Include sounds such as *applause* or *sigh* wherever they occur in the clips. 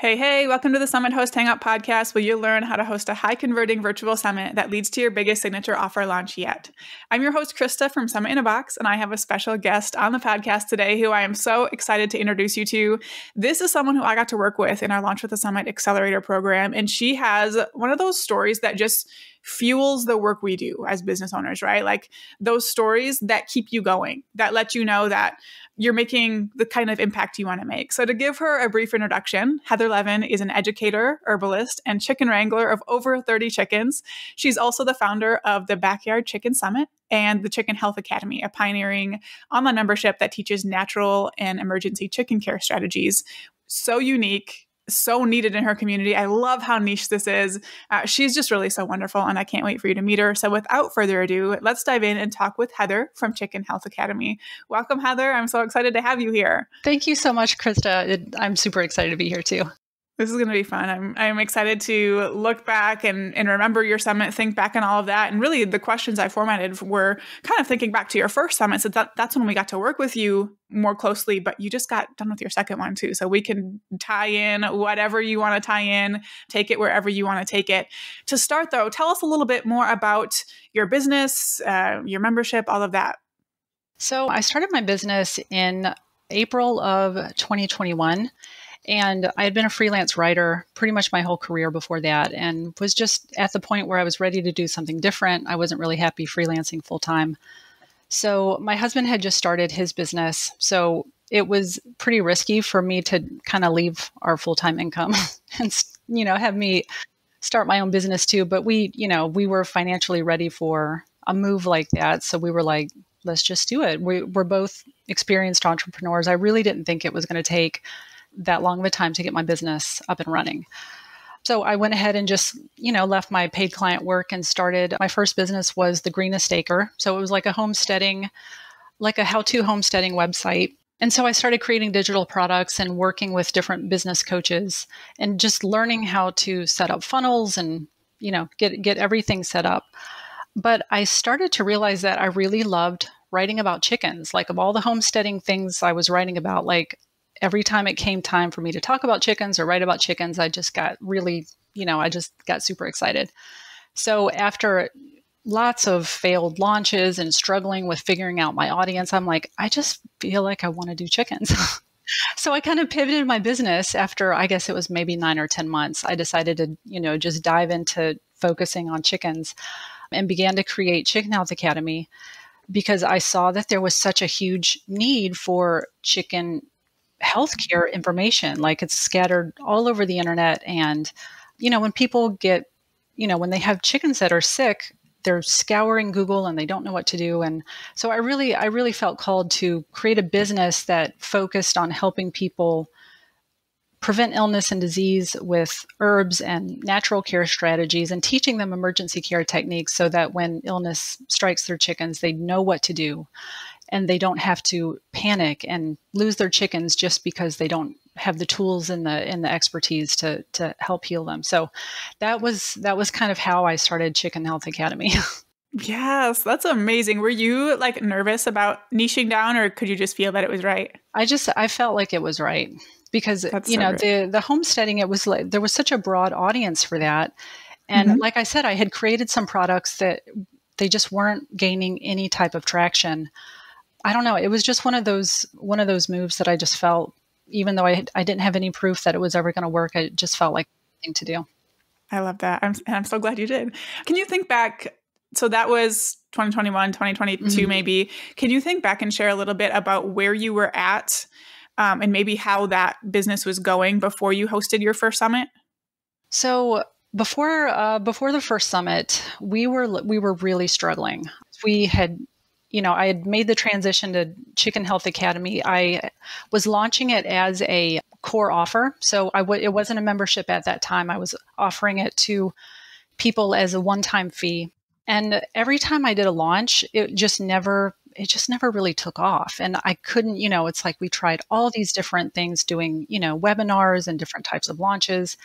Hey, hey, welcome to the Summit Host Hangout podcast, where you'll learn how to host a high converting virtual summit that leads to your biggest signature offer launch yet. I'm your host, Krista from Summit in a Box, and I have a special guest on the podcast today who I am so excited to introduce you to. This is someone who I got to work with in our Launch with the Summit Accelerator program, and she has one of those stories that just fuels the work we do as business owners, right? Like those stories that keep you going, that let you know that you're making the kind of impact you want to make. So, to give her a brief introduction, Heather Levin is an educator, herbalist, and chicken wrangler of over 30 chickens. She's also the founder of the Backyard Chicken Summit and the Chicken Health Academy, a pioneering online membership that teaches natural and emergency chicken care strategies. So unique, so needed in her community. I love how niche this is. Uh, she's just really so wonderful, and I can't wait for you to meet her. So, without further ado, let's dive in and talk with Heather from Chicken Health Academy. Welcome, Heather. I'm so excited to have you here. Thank you so much, Krista. I'm super excited to be here too. This is going to be fun. I'm I'm excited to look back and and remember your summit, think back on all of that, and really the questions I formatted were kind of thinking back to your first summit. So that that's when we got to work with you more closely. But you just got done with your second one too, so we can tie in whatever you want to tie in, take it wherever you want to take it. To start though, tell us a little bit more about your business, uh, your membership, all of that. So I started my business in April of 2021 and I had been a freelance writer pretty much my whole career before that and was just at the point where I was ready to do something different. I wasn't really happy freelancing full time. So my husband had just started his business. So it was pretty risky for me to kind of leave our full time income *laughs* and, you know, have me start my own business too. But we, you know, we were financially ready for a move like that. So we were like, let's just do it. We, we're both experienced entrepreneurs. I really didn't think it was going to take that long of a time to get my business up and running. So I went ahead and just, you know, left my paid client work and started my first business was the Greenest Acre. So it was like a homesteading, like a how-to homesteading website. And so I started creating digital products and working with different business coaches and just learning how to set up funnels and, you know, get get everything set up. But I started to realize that I really loved writing about chickens. Like of all the homesteading things I was writing about, like every time it came time for me to talk about chickens or write about chickens, I just got really, you know, I just got super excited. So after lots of failed launches and struggling with figuring out my audience, I'm like, I just feel like I want to do chickens. *laughs* so I kind of pivoted my business after I guess it was maybe 9 or 10 months. I decided to, you know, just dive into focusing on chickens and began to create Chicken Health Academy because I saw that there was such a huge need for chicken healthcare information. Like it's scattered all over the internet. And, you know, when people get, you know, when they have chickens that are sick, they're scouring Google and they don't know what to do. And so I really, I really felt called to create a business that focused on helping people prevent illness and disease with herbs and natural care strategies and teaching them emergency care techniques so that when illness strikes their chickens, they know what to do and they don't have to panic and lose their chickens just because they don't have the tools and the and the expertise to to help heal them. So that was that was kind of how I started Chicken Health Academy. *laughs* yes, that's amazing. Were you like nervous about niching down or could you just feel that it was right? I just I felt like it was right because that's you so know great. the the homesteading it was like there was such a broad audience for that. And mm-hmm. like I said I had created some products that they just weren't gaining any type of traction I don't know. It was just one of those one of those moves that I just felt, even though I I didn't have any proof that it was ever going to work, I just felt like thing to do. I love that. I'm I'm so glad you did. Can you think back? So that was 2021, 2022, mm-hmm. maybe. Can you think back and share a little bit about where you were at, um, and maybe how that business was going before you hosted your first summit? So before uh, before the first summit, we were we were really struggling. We had you know, I had made the transition to Chicken Health Academy. I was launching it as a core offer. So I w- it wasn't a membership at that time. I was offering it to people as a one time fee. And every time I did a launch, it just never it just never really took off and i couldn't you know it's like we tried all these different things doing you know webinars and different types of launches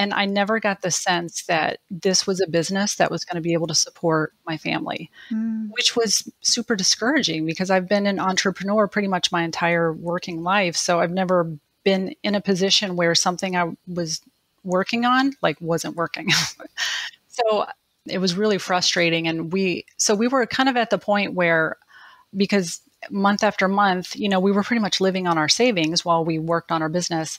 and I never got the sense that this was a business that was going to be able to support my family, mm. which was super discouraging because I've been an entrepreneur pretty much my entire working life. So I've never been in a position where something I was working on like wasn't working. *laughs* so it was really frustrating and we so we were kind of at the point where because month after month, you know, we were pretty much living on our savings while we worked on our business.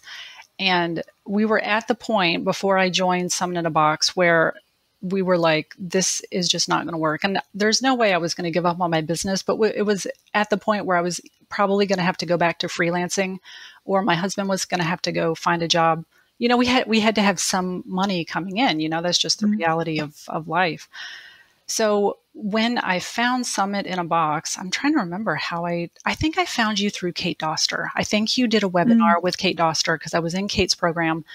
And we were at the point before I joined Summit in a Box where we were like, this is just not going to work. And there's no way I was going to give up on my business, but it was at the point where I was probably going to have to go back to freelancing or my husband was going to have to go find a job. You know, we had we had to have some money coming in, you know, that's just the mm-hmm. reality of of life. So when I found Summit in a Box, I'm trying to remember how I I think I found you through Kate Doster. I think you did a webinar mm-hmm. with Kate Doster because I was in Kate's program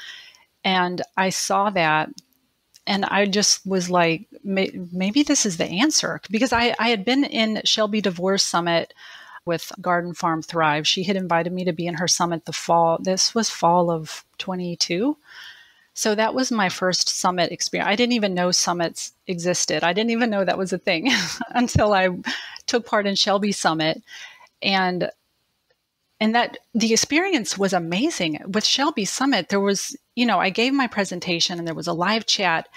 and I saw that and I just was like, maybe this is the answer because I, I had been in Shelby DeVore's Summit with Garden Farm Thrive. She had invited me to be in her summit the fall. This was fall of 22. So that was my first summit experience. I didn't even know summits existed. I didn't even know that was a thing *laughs* until I took part in Shelby Summit. And and that the experience was amazing with Shelby Summit. There was, you know, I gave my presentation and there was a live chat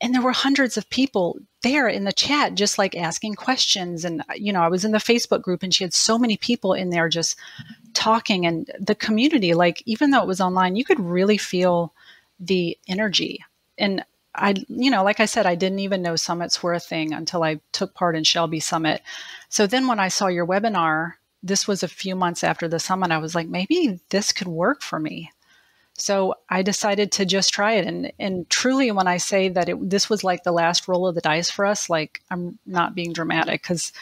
and there were hundreds of people there in the chat just like asking questions and you know i was in the facebook group and she had so many people in there just talking and the community like even though it was online you could really feel the energy and i you know like i said i didn't even know summits were a thing until i took part in shelby summit so then when i saw your webinar this was a few months after the summit. I was like, maybe this could work for me. So I decided to just try it. And and truly, when I say that it, this was like the last roll of the dice for us, like I'm not being dramatic because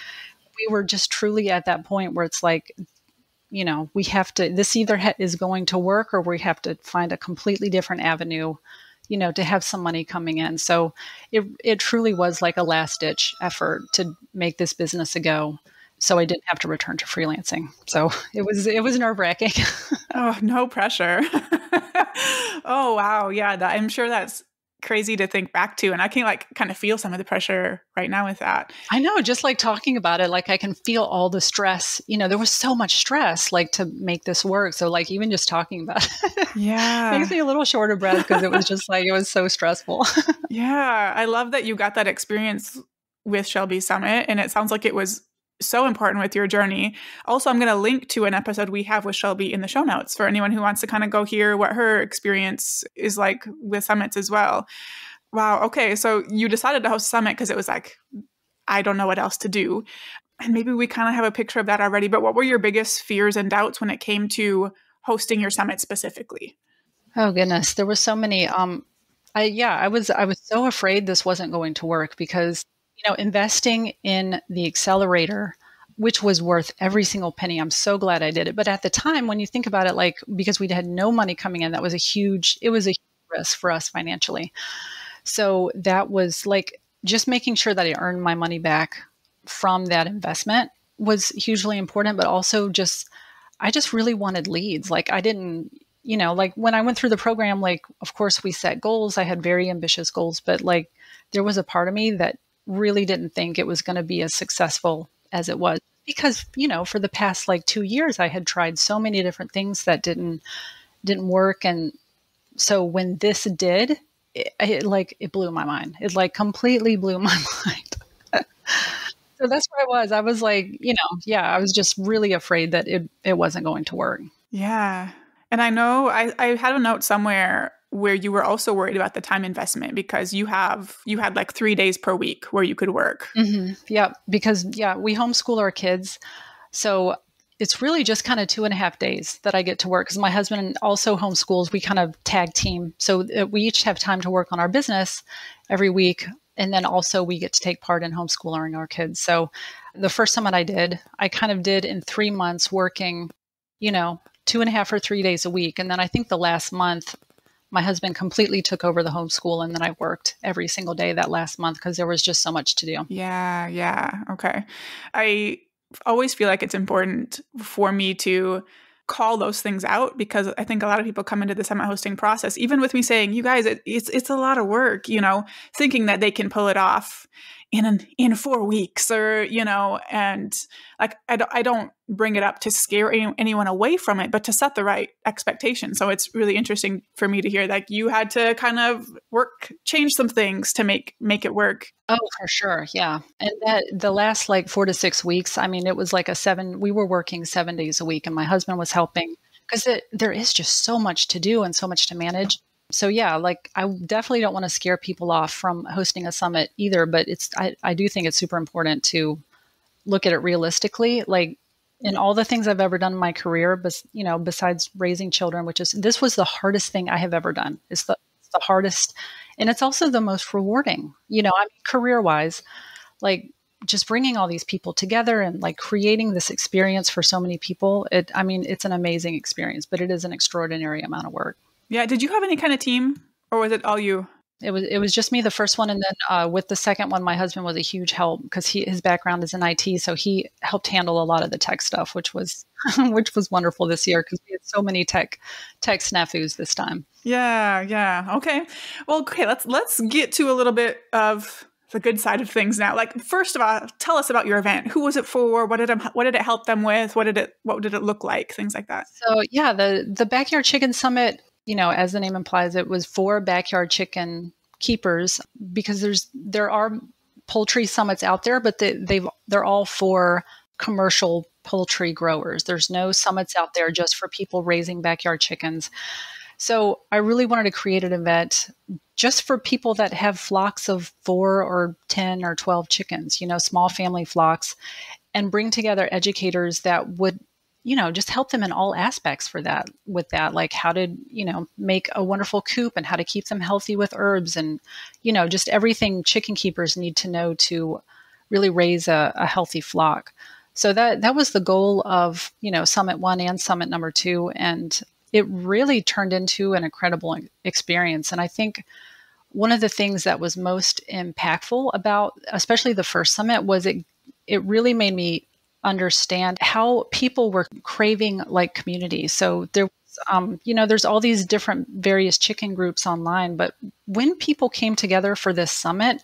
we were just truly at that point where it's like, you know, we have to. This either ha- is going to work or we have to find a completely different avenue, you know, to have some money coming in. So it it truly was like a last ditch effort to make this business a go so I didn't have to return to freelancing. So it was it was nerve wracking. *laughs* oh, no pressure. *laughs* oh wow, yeah, that, I'm sure that's crazy to think back to, and I can like kind of feel some of the pressure right now with that. I know, just like talking about it, like I can feel all the stress. You know, there was so much stress, like to make this work. So like even just talking about it, *laughs* yeah, makes me a little short of breath because it was just like it was so stressful. *laughs* yeah, I love that you got that experience with Shelby Summit, and it sounds like it was so important with your journey. Also, I'm going to link to an episode we have with Shelby in the show notes for anyone who wants to kind of go hear what her experience is like with summits as well. Wow. Okay. So you decided to host summit because it was like, I don't know what else to do. And maybe we kind of have a picture of that already, but what were your biggest fears and doubts when it came to hosting your summit specifically? Oh goodness, there were so many um I yeah, I was I was so afraid this wasn't going to work because you know, investing in the accelerator, which was worth every single penny. I'm so glad I did it. But at the time, when you think about it, like because we had no money coming in, that was a huge, it was a huge risk for us financially. So that was like just making sure that I earned my money back from that investment was hugely important, but also just, I just really wanted leads. Like I didn't, you know, like when I went through the program, like, of course, we set goals. I had very ambitious goals, but like there was a part of me that really didn't think it was going to be as successful as it was because you know for the past like 2 years I had tried so many different things that didn't didn't work. And so when this did it, it like it blew my mind. It like completely blew *laughs* my mind. So that's where I was. I was like you know yeah I was just really afraid that it it wasn't going to work. Yeah. And I know I I had a note somewhere where you were also worried about the time investment because you have you had like three days per week where you could work. Mm-hmm. yeah because yeah we homeschool our kids. So it's really just kind of two and a half days that i get to work because my husband also homeschools. We kind of tag team. So uh, we each have time to work on our business every week and then also we get to take part in homeschooling our kids. So the first summit i did i kind of did in three months working you know two and a half or three days a week. And then i think the last month my husband completely took over the homeschool and then I worked every single day that last month because there was just so much to do. Yeah, yeah. Okay. I always feel like it's important for me to call those things out because I think a lot of people come into the summit hosting process, even with me saying, you guys, it, it's it's a lot of work, you know, thinking that they can pull it off. In in four weeks or you know and like I, d- I don't bring it up to scare any, anyone away from it but to set the right expectation. So it's really interesting for me to hear that you had to kind of work change some things to make make it work. Oh for sure. Yeah. And that the last like four to six weeks i mean it was like a seven we were working seven days a week and my husband was helping because there is just so much to do and so much to manage so yeah, like I definitely don't want to scare people off from hosting a summit either, but it's I, I do think it's super important to look at it realistically. Like in all the things I've ever done in my career, but you know, besides raising children, which is this was the hardest thing I have ever done. It's the it's the hardest, and it's also the most rewarding. You know, I mean, career wise, like just bringing all these people together and like creating this experience for so many people. It, I mean, it's an amazing experience, but it is an extraordinary amount of work. Yeah. Did you have any kind of team or was it all you? It was it was just me the first one, and then uh, with the second one, my husband was a huge help because he his background is in IT, so he helped handle a lot of the tech stuff, which was *laughs* which was wonderful this year because we had so many tech tech snafus this time. Yeah, yeah. Okay. Well, okay. Let's let's get to a little bit of the good side of things now. Like, first of all, tell us about your event. Who was it for? What did it, what did it help them with? What did it what did it look like? Things like that. So yeah, the the Backyard Chicken Summit you know, as the name implies, it was for backyard chicken keepers because there's there are poultry summits out there, but they, they've they're all for commercial poultry growers. There's no summits out there just for people raising backyard chickens. So I really wanted to create an event just for people that have flocks of four or 10 or 12 chickens, you know, small family flocks, and bring together educators that would you know just help them in all aspects for that with that like how to you know make a wonderful coop and how to keep them healthy with herbs and you know just everything chicken keepers need to know to really raise a, a healthy flock. So that that was the goal of you know summit one and summit number two and it really turned into an incredible experience. And i think one of the things that was most impactful about especially the first summit was it it really made me understand how people were craving like community. So there um, you know, there's all these different various chicken groups online, but when people came together for this summit,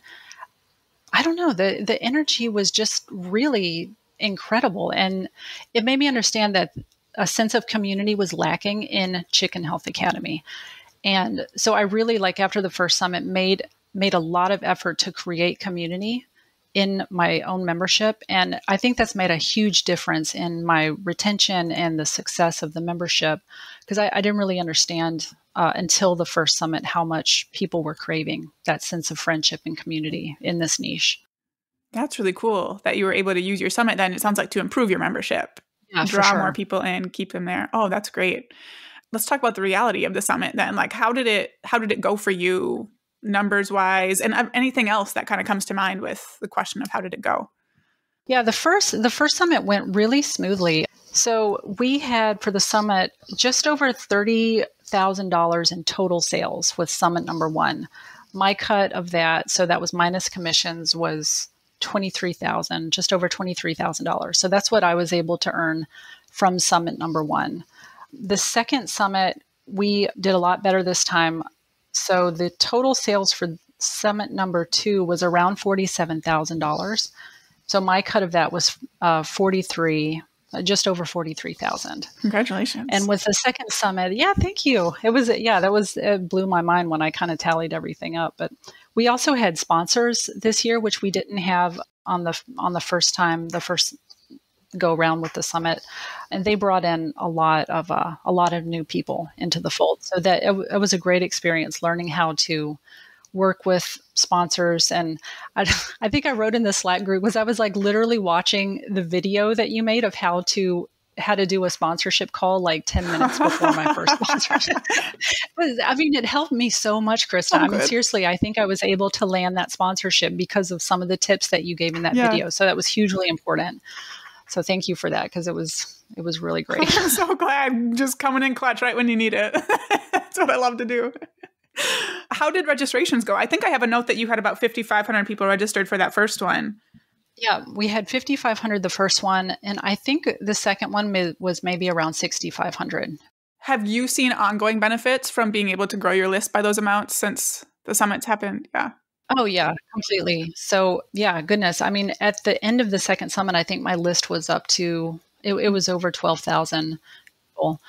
I don't know, the the energy was just really incredible, and it made me understand that a sense of community was lacking in Chicken Health Academy, and so I really like after the first summit made made a lot of effort to create community in my own membership. And I think that's made a huge difference in my retention and the success of the membership because I, I, didn't really understand uh, until the first summit how much people were craving that sense of friendship and community in this niche. That's really cool that you were able to use your summit then, it sounds like, to improve your membership, yeah, draw sure. more people in, keep them there. Oh, that's great. Let's talk about the reality of the summit then. Like how did it how did it go for you numbers wise and um, anything else that kind of comes to mind with the question of how did it go? Yeah the first the first summit went really smoothly. So we had for the summit just over $30000 in total sales with summit number one. My cut of that so that was minus commissions was 23000 just over $23000 so that's what i was able to earn from summit number one. The second summit we did a lot better this time so the total sales for summit number two was around $47,000. So my cut of that was uh, 43, uh, just over 43,000. Congratulations. And with the second summit, yeah, thank you. It was, yeah, that was, it blew my mind when I kind of tallied everything up. But we also had sponsors this year, which we didn't have on the, on the first time, the first go around with the summit, and they brought in a lot of uh, a lot of new people into the fold. So that it, it, was a great experience learning how to work with sponsors. And I, *laughs* I think I wrote in the Slack group was I was like literally watching the video that you made of how to how to do a sponsorship call like 10 minutes before my first *laughs* sponsorship. *laughs* I mean, it helped me so much, Krista. Oh, I mean, seriously, I think I was able to land that sponsorship because of some of the tips that you gave in that yeah. video. So that was hugely important. So thank you for that because it was it was really great. *laughs* I'm so glad just coming in clutch right when you need it. *laughs* That's what I love to do. How did registrations go? I think I have a note that you had about 5,500 people registered for that first one. Yeah, we had 5,500 the first one, and I think the second one was maybe around 6,500. Have you seen ongoing benefits from being able to grow your list by those amounts since the summits happened? Yeah. Oh, yeah, completely. So, yeah, goodness. I mean, at the end of the second summit, I think my list was up to, it, it was over 12,000 people.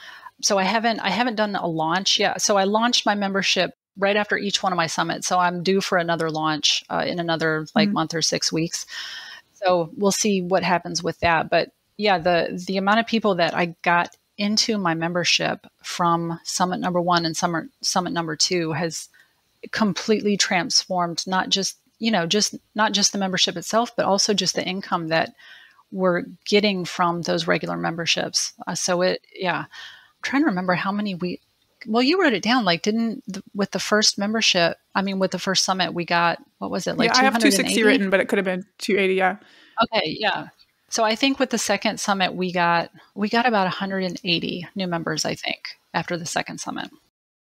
So I haven't, I haven't done a launch yet. So I launched my membership right after each one of my summits. So I'm due for another launch uh, in another like mm-hmm. month or six weeks. So we'll see what happens with that. But yeah, the the amount of people that I got into my membership from summit number one and summit summit number two has completely transformed not just you know just not just the membership itself but also just the income that we're getting from those regular memberships. Uh, so it yeah. I'm trying to remember how many we well you wrote it down like didn't with the first membership i mean with the first summit we got what was it like yeah, i have 260 written but it could have been 280 yeah. Okay yeah. So I think with the second summit we got we got about 180 new members I think after the second summit.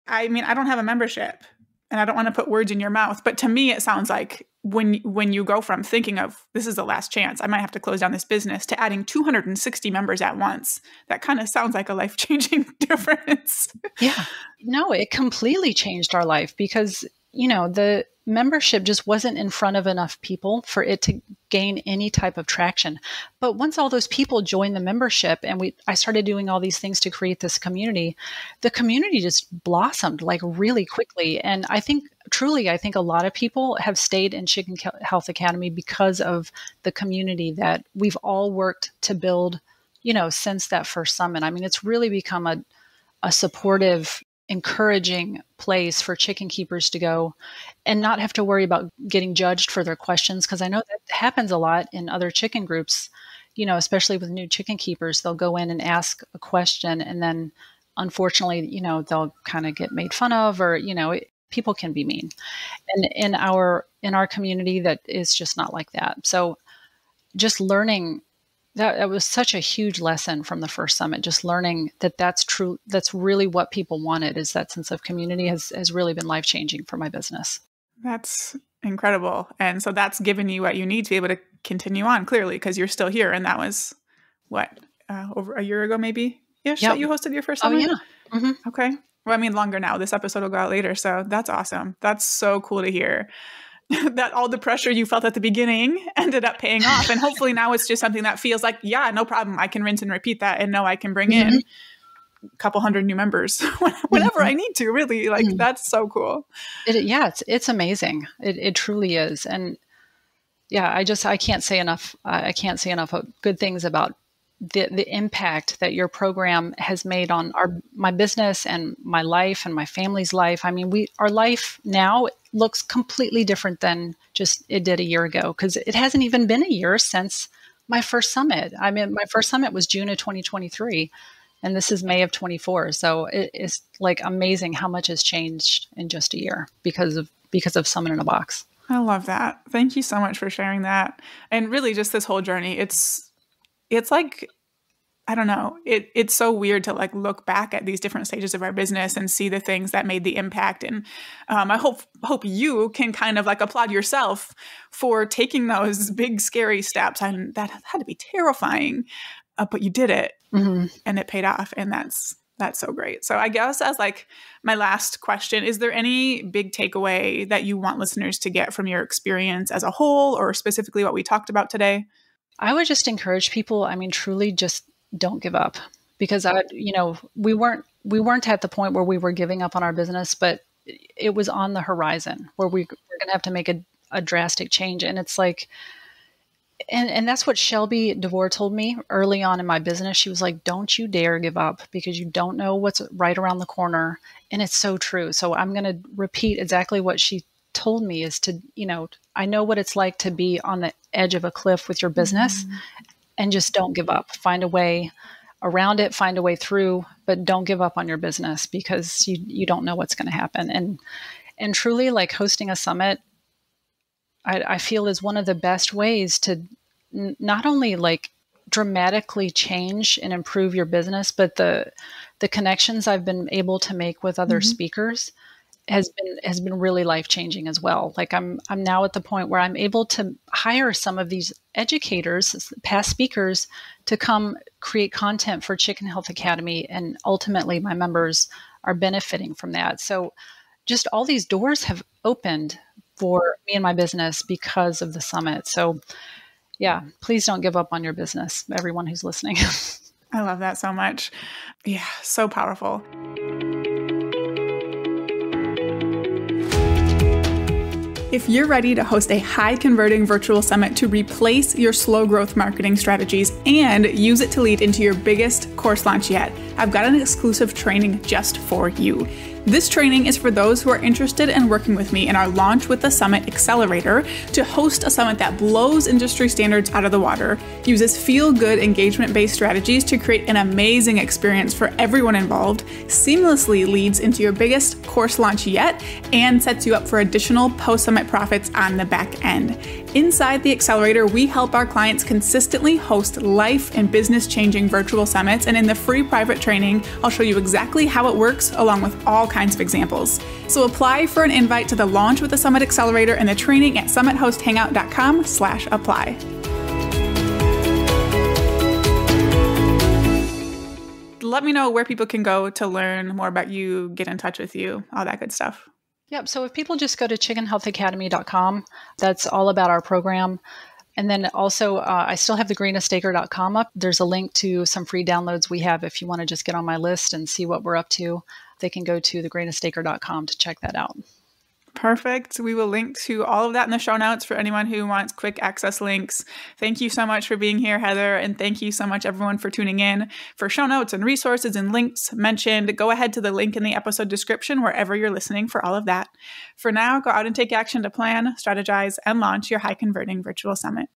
I mean, I don't have a membership and I don't want to put words in your mouth, but to me it sounds like when when you go from thinking of this is the last chance, I might have to close down this business to adding 260 members at once. That kind of sounds like a life-changing *laughs* difference. yeah. No, it completely changed our life because you know, the membership just wasn't in front of enough people for it to gain any type of traction. But once all those people joined the membership and we I started doing all these things to create this community, the community just blossomed like really quickly and I think truly I think a lot of people have stayed in Chicken Health Academy because of the community that we've all worked to build, you know, since that first summit. I mean, it's really become a a supportive encouraging place for chicken keepers to go and not have to worry about getting judged for their questions because I know that happens a lot in other chicken groups, you know, especially with new chicken keepers. They'll go in and ask a question and then unfortunately, you know, they'll kind of get made fun of or, you know, it, people can be mean. And in our in our community that is just not like that. So just learning that, that was such a huge lesson from the first summit just learning that that's true that's really what people wanted is that sense of community has, has really been life changing for my business. That's incredible. And so that's given you what you need to be able to continue on clearly because you're still here and that was what uh, over a year ago maybe ish yep. that you hosted your first summit? oh yeah. Mm-hmm. okay. Well i mean longer now. This episode will go out later so that's awesome. That's so cool to hear *laughs* that all the pressure you felt at the beginning *laughs* ended up paying off. And hopefully now it's just something that feels like, yeah, no problem. I can rinse and repeat that and know I can bring mm-hmm. in a couple hundred new members *laughs* whenever mm-hmm. I need to, really. Like mm-hmm. that's so cool. It, yeah, it's, it's amazing. It, it truly is. And yeah, I just, I can't say enough, I can't say enough good things about the the impact that your program has made on our my business and my life and my family's life. I mean, we our life now looks completely different than just it did a year ago because it hasn't even been a year since my first summit. I mean, my first summit was June of 2023 and this is May of 24. So it is like amazing how much has changed in just a year because of because of Summit in a Box. I love that. Thank you so much for sharing that. And really just this whole journey. It's it's like I don't know. It it's so weird to like look back at these different stages of our business and see the things that made the impact. And um, I hope hope you can kind of like applaud yourself for taking those big scary steps. And that had to be terrifying, uh, but you did it, mm-hmm. and it paid off. And that's that's so great. So I guess as like my last question, is there any big takeaway that you want listeners to get from your experience as a whole, or specifically what we talked about today? I would just encourage people, I mean, truly just don't give up because I, you know, we weren't, we weren't at the point where we were giving up on our business, but it was on the horizon where we, we're going to have to make a, a drastic change. And it's like, and, and that's what Shelby DeVore told me early on in my business. She was like, don't you dare give up because you don't know what's right around the corner. And it's so true. So I'm going to repeat exactly what she told me is to, you know, I know what it's like to be on the edge of a cliff with your business mm-hmm. and just don't give up. Find a way around it, find a way through, but don't give up on your business because you you don't know what's going to happen. And and truly like hosting a summit I, I feel is one of the best ways to n- not only like dramatically change and improve your business, but the the connections I've been able to make with other mm-hmm. speakers has been has been really life changing as well. Like I'm I'm now at the point where I'm able to hire some of these educators, past speakers, to come create content for Chicken Health Academy, and ultimately my members are benefiting from that. So just all these doors have opened for me and my business because of the summit. So, yeah, please don't give up on your business, everyone who's listening. *laughs* I love that so much. Yeah, so powerful. If you're ready to host a high converting virtual summit to replace your slow growth marketing strategies and use it to lead into your biggest course launch yet, I've got an exclusive training just for you. This training is for those who are interested in working with me in our Launch with the Summit Accelerator to host a summit that blows industry standards out of the water, uses feel good engagement based strategies to create an amazing experience for everyone involved, seamlessly leads into your biggest course launch yet, and sets you up for additional post summit profits on the back end. Inside the Accelerator, we help our clients consistently host life and business changing virtual summits, and in the free private training, I'll show you exactly how it works along with all kinds of examples. So apply for an invite to the Launch with the Summit Accelerator and the training at summithosthangout.com slash apply. Let me know where people can go to learn more about you, get in touch with you, all that good stuff. Yep. So if people just go to chickenhealthacademy.com, that's all about our program. And then also, uh, I still have the greenestacre.com up. There's a link to some free downloads we have if you want to just get on my list and see what we're up to they can go to thegreenestacre.com to check that out. Perfect. We will link to all of that in the show notes for anyone who wants quick access links. Thank you so much for being here, Heather. And thank you so much, everyone, for tuning in. For show notes and resources and links mentioned, go ahead to the link in the episode description wherever you're listening for all of that. For now, go out and take action to plan, strategize, and launch your high converting virtual summit.